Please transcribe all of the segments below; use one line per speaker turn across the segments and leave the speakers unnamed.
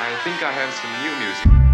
I think I have some new music.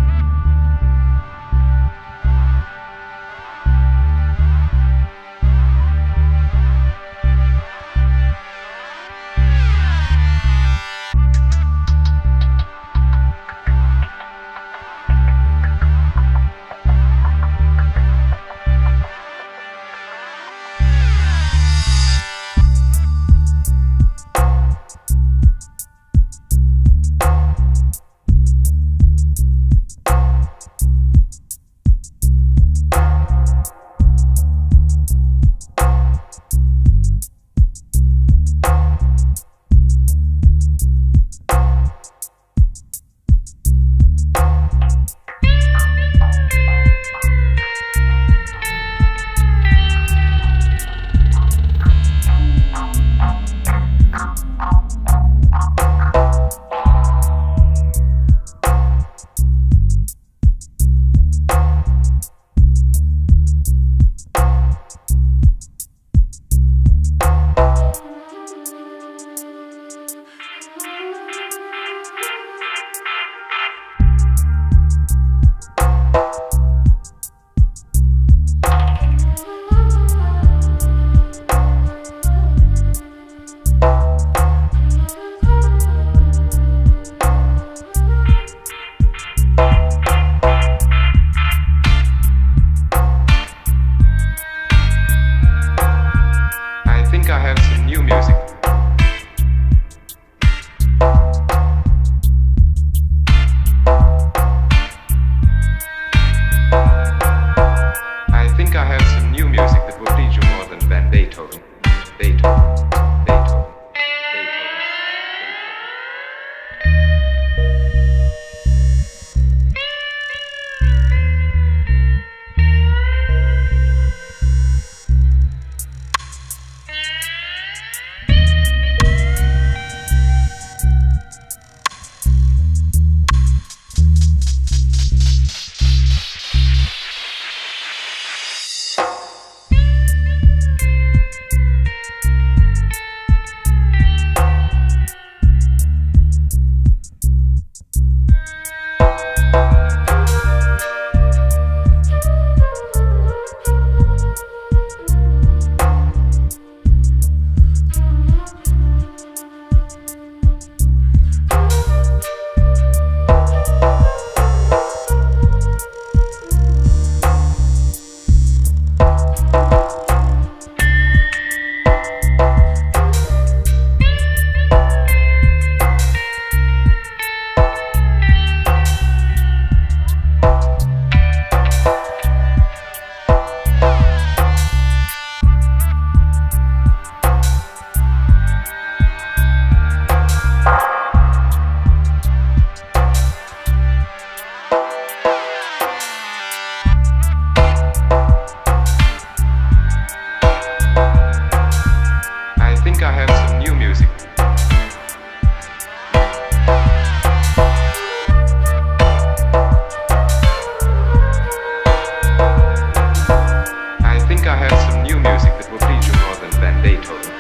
think I have some new music that will please you more than Van Beethoven.